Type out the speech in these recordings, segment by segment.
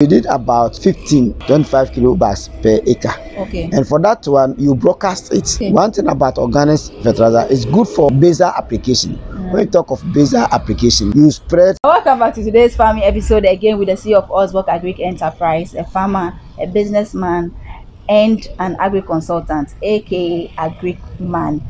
we did about 15 25 kilobags per acre Okay. and for that one you broadcast it Okay. one thing about organic fertilizer is good for basal application when you talk of basal application you spread Welcome back to today's farming episode again with the CEO of Osborg Agric Enterprise, a farmer, a businessman, and an agri consultant, aka Agric Man.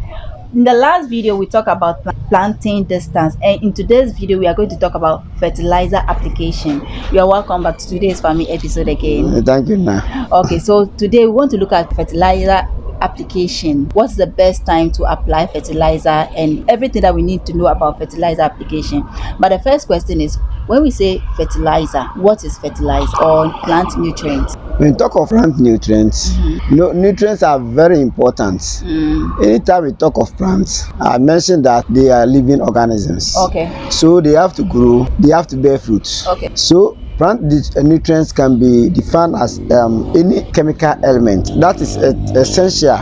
In the last video, we talked about planting distance, and in today's video, we are going to talk about fertilizer application. You are welcome back to today's farming episode again. Uh, thank you now Okay, so today we want to look at fertilizer application. What's the best time to apply fertilizer and everything that we need to know about fertilizer application. But the first question is when we say fertilizer, what is fertilizer or plant nutrients? When you talk of plant nutrients. You know nutrients are very important. Mm, anytime we talk of plants i mentioned that they are living organisms. Okay, so they have to grow they have to bear fruits okay, so plant nut- nutrients can be defined as um, any chemical element that is e- essential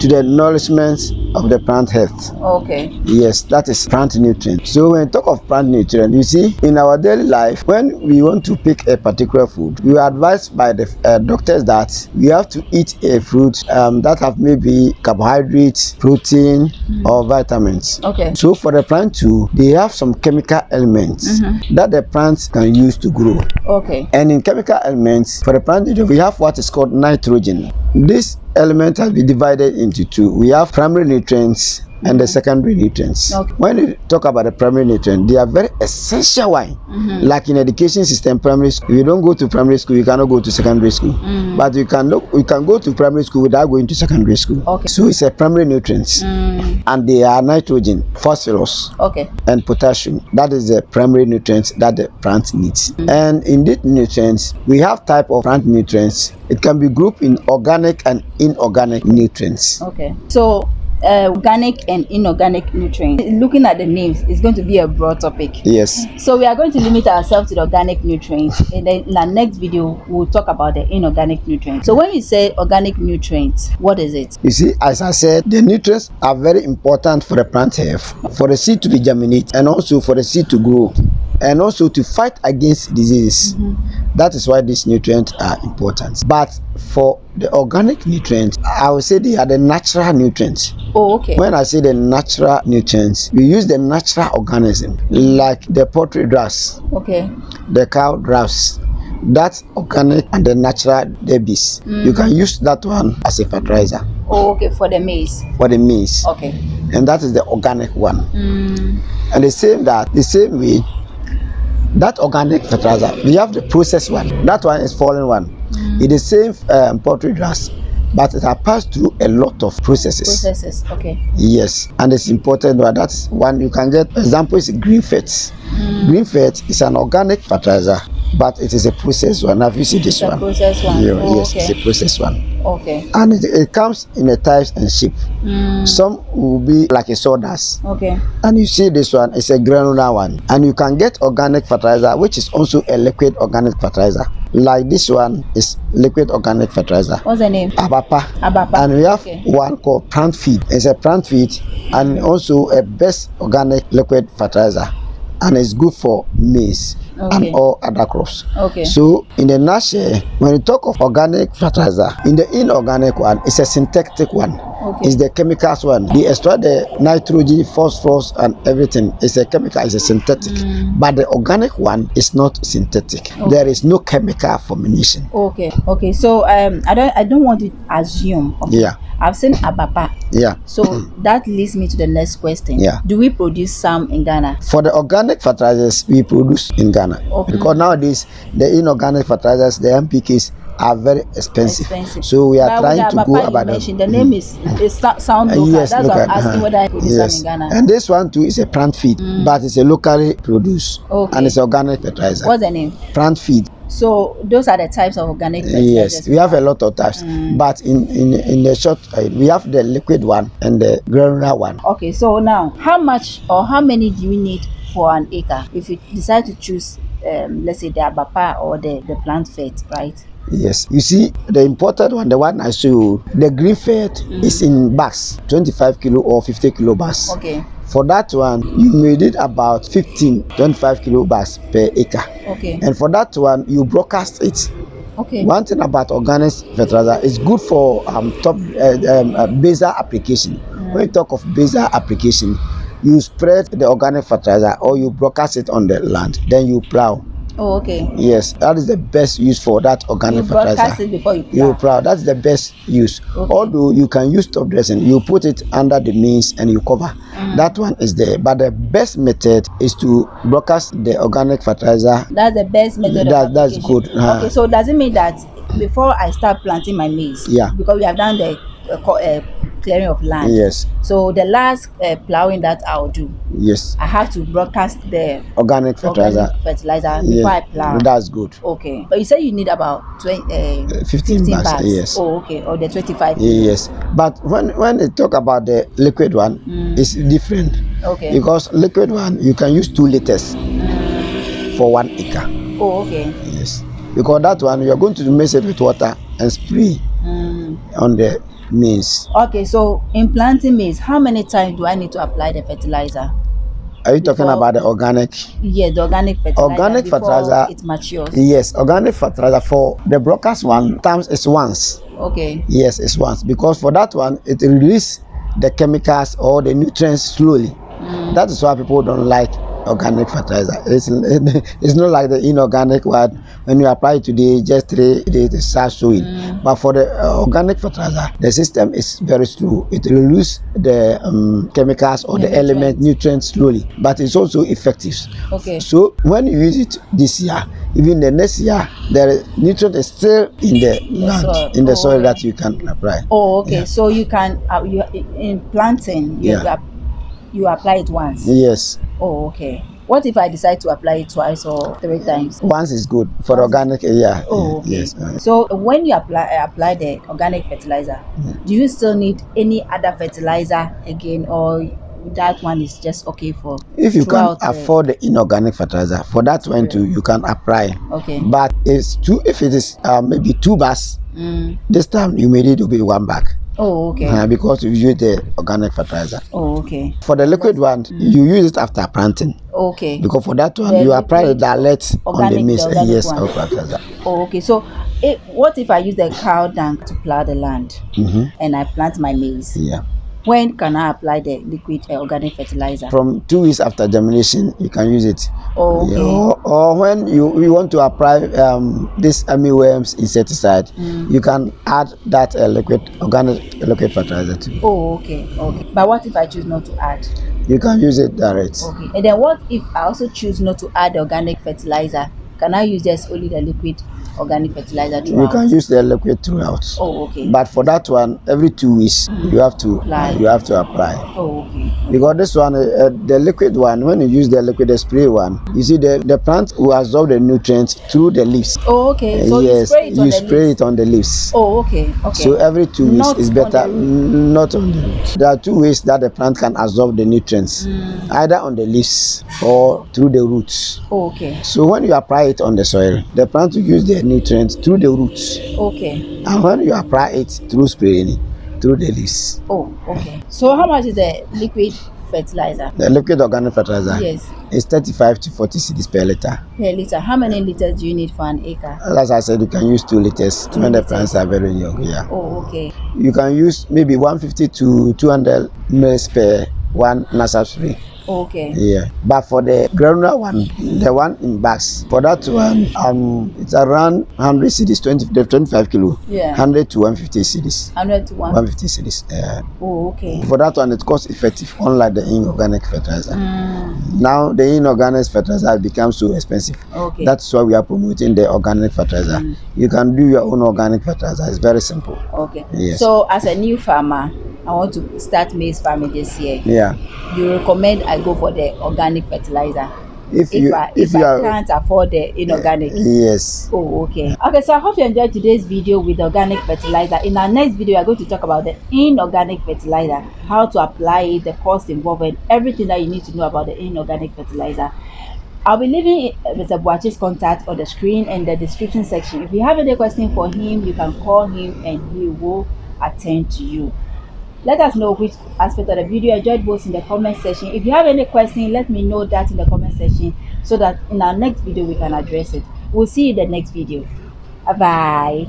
to the nourishment of the plant health. Okay, yes that is plant nutrient. So when you talk of plant nutrient you see in our daily life when we want to pick a particular food we are advised by the uh, doctors that we have to eat a fruit um, that have maybe carbohydrates protein or vitamins. Okay, so for the plant too they have some chemical elements that the plants can use to grow. Okay, and in chemical elements for the plant we have what is called nitrogen. This element has been divided into two. We have primary nutrients and the secondary nutrients Okay. when you talk about the primary nutrients they are very essential one mm-hmm. like in education system primary school if you don't go to primary school you cannot go to secondary school mm-hmm. but you can look you can go to primary school without going to secondary school Okay. so it's a primary nutrients mm, and they are nitrogen phosphorus okay, and potassium. That is the primary nutrients that the plant needs. Mm. And in these nutrients, we have type of plant nutrients. It can be grouped in organic and inorganic nutrients. okay. So uh, organic and inorganic nutrients. Looking at the names, it's going to be a broad topic. Yes. So we are going to limit ourselves to the organic nutrients, and then in our next video we'll talk about the inorganic nutrients. So when we say organic nutrients, what is it? You see, as I said, the nutrients are very important for the plant health, for the seed to be germinate, and also for the seed to grow, and also to fight against diseases. That is why these nutrients are important. But for the organic nutrients, I would say they are the natural nutrients. Oh, okay. When I say the natural nutrients, we use the natural organism like the poultry grass, Okay. the cow grass. That's organic and the natural debris. You can use that one as a fertilizer Oh, okay. For the maize. for the maize, Okay. and that is the organic one. Mm, And the same that the same way, that organic fertilizer, we have the processed one. That one is fallen one. It's the same um, poultry grass, but it has passed through a lot of processes. processes. Okay. Yes, and it's important that that's one you can get. Example is green fat. Green fat is an organic fertilizer, but it is a processed one. Have you seen this The one? processed one. Yeah, Oh, yes, it's a processed one, Okay. and it, it comes in a types and shape. Mm, Some will be like a sawdust, okay. and you see this one it's a granular one, and you can get organic fertilizer, which is also a liquid organic fertilizer. Like this one is liquid organic fertilizer. What's the name? Abapa. Abapa. And we have Okay. one called plant feed. It's a plant feed and also a best organic liquid fertilizer. And it's good for maize Okay. and all other crops. Okay. So in the nutshell, when you talk of organic fertilizer, in the inorganic one, it's a synthetic one. Okay. It's the chemicals one. They extract the nitrogen, phosphorus, and everything. It's a chemical, it's a synthetic. But the organic one is not synthetic. There is no chemical formulation. Okay. Okay. So um, I don't I don't want to assume. Okay. Yeah. I've seen abapa. Yeah. So that leads me to the next question. Yeah. Do we produce some in Ghana? For the organic fertilizers we produce in Ghana, Okay. because nowadays the inorganic fertilizers, the NPKs, are very expensive. Expensive. So we are But trying to go about them. The name is is so- sound Uh, local. yes, That's local, why I'm asking whether I produce yes. in Ghana. And this one too is a plant feed, but it's a locally produced Okay. and it's organic fertilizer. What's the name? Plant feed. So those are the types of organic fertilizers. Yes, we have a lot of types, but in in in the short, uh, we have the liquid one and the granular one. Okay, so now how much or how many do you need for an acre if you decide to choose, um, let's say the abapa or the the plant fed, right? Yes, you see the imported one, the one I show you, the green fed is in bags, 25 kilo or 50 kilo bags. Okay. For that one, you may need about 15, 25 kilobags per acre. Okay. And for that one, you broadcast it. Okay. One thing about organic fertilizer is good for um, top uh, um, uh, basal application. When you talk of basal application, you spread the organic fertilizer or you broadcast it on the land, then you plow. Oh, okay. Yes, that is the best use for that You organic broadcast fertilizer. it before you You plant. plow. That's the best use. Okay. Although you can use top dressing, you put it under the maize and you cover. Mm. That one is there. But the best method is to broadcast the organic fertilizer. That's the best method. That- that's good. Uh. Okay, so does it mean that before I start planting my maize? Yeah. Because we have done the uh, uh, clearing of land. Yes, So the last uh, plowing that I'll do, yes. I have to broadcast the Organic fertilizer. organic fertilizer before I plow. that's good. Okay. But you say you need about 20, uh, 15 bags, yes. Oh, okay. Or the 25. Yes, but when when they talk about the liquid one, Mm. it's different Okay. because liquid one you can use two liters for one acre. Oh, okay. Yes, because that one you are going to mix it with water and spray On the maize. Okay, so in planting maize, how many times do I need to apply the fertilizer? Are you talking about the organic? Yeah, the organic fertilizer. Organic fertilizer- It matures. Yes, organic fertilizer for the broadcast one times is once. Okay. Yes, it's once because for that one it release the chemicals or the nutrients slowly. Mm. That is why people don't like organic fertilizer. It's it's not like the inorganic one. When you apply it today, just three days it starts showing. Mm. But for the uh, organic fertilizer, the system is very slow. It release the um, chemicals or the, The element nutrients slowly, but it's also effective. Okay. So when you use it this year, even the next year, the nutrient is still in the land, soil. in the Oh, soil okay. that you can apply. Oh, okay. Yeah. So you can uh, you in planting you Yeah. You apply it once. Yes, Oh, okay. What if I decide to apply it twice or three times? once is good for organic. Yeah. Oh, okay. Yes. uh, So when you apply apply the organic fertilizer, do you still need any other fertilizer again, or that one is just okay for? If you can throughout the- afford the inorganic fertilizer, for that one too, you can apply. Okay. But it's two. If it is uh, maybe two bags, Mm. this time you may need to be one bag Oh, okay. uh, because you use the organic fertilizer. Oh, okay. For the liquid one, you use it after planting Okay. because for that one The you apply the direct on the maize. the yes, one. of fertilizer. Oh, okay. So, it, what if I use the cow dung to plow the land hmm and I plant my maize? Yeah. When can I apply the liquid uh, organic fertilizer? From two weeks after germination, you can use it. Oh, okay. Or, or when you, you want to apply um, this armyworms insecticide, Mm. you can add that uh, liquid organic liquid fertilizer too. Oh, okay. Okay. But what if I choose not to add? You can use it direct. Okay. And then what if I also choose not to add organic fertilizer? Can I use just only the liquid organic fertilizer You can use the liquid throughout. Oh, okay. But for that one, every two weeks you have to Apply. you have to apply. oh, okay. Because this one, uh, the liquid one, when you use the liquid the spray one, you see the, the plant will absorb the nutrients through the leaves. Oh, okay. So yes, you spray it on you the spray leaves. it on the leaves. Oh, okay. Okay. So every two weeks Not is better. Not on the roots. There are two ways that the plant can absorb the nutrients, Mm. either on the leaves or through the roots. Oh, okay. So when you apply it on the soil, the plant will use the nutrients through the roots, Okay. and when you apply it through spraying, through the leaves. Oh, okay. So how much is the liquid fertilizer? The liquid organic fertilizer Yes. is 35 to 40 cedis per liter. Per liter. How many liters do you need for an acre? As I said, you can use two liters Two when the liters. plants are very young. Yeah, Oh, okay. you can use maybe 150 to 200 mils per one nasal spray. Okay. Yeah, but for the granular one, the one in bags, for that one, um, it's around 100 cedis, 20, the 25 kilo, Yeah. 100 to 150 cedis, 100 to 1. 150 cedis. Uh, Oh, okay. for that one, it cost effective, unlike the inorganic fertilizer. Mm, Now, the inorganic fertilizer has become so expensive. okay. That's why we are promoting the organic fertilizer. Mm. You can do your own organic fertilizer. It's very simple. okay. Yes. So, as a new farmer, I want to start maize farming this year. Yeah. You recommend I go for the organic fertilizer If, if you I if if you I are can't afford the inorganic. yes. Oh, okay. Okay, so I hope you enjoyed today's video with organic fertilizer. In our next video, we are going to talk about the inorganic fertilizer, how to apply it, the cost involved, and everything that you need to know about the inorganic fertilizer. I'll be leaving uh, Mr. Boachi's contact on the screen and the description section. If you have any question for him, you can call him and he will attend to you. Let us know which aspect of the video you enjoyed most in the comment section. If you have any question let me know that in the comment section so that in our next video we can address it. We'll see you in the next video. Bye bye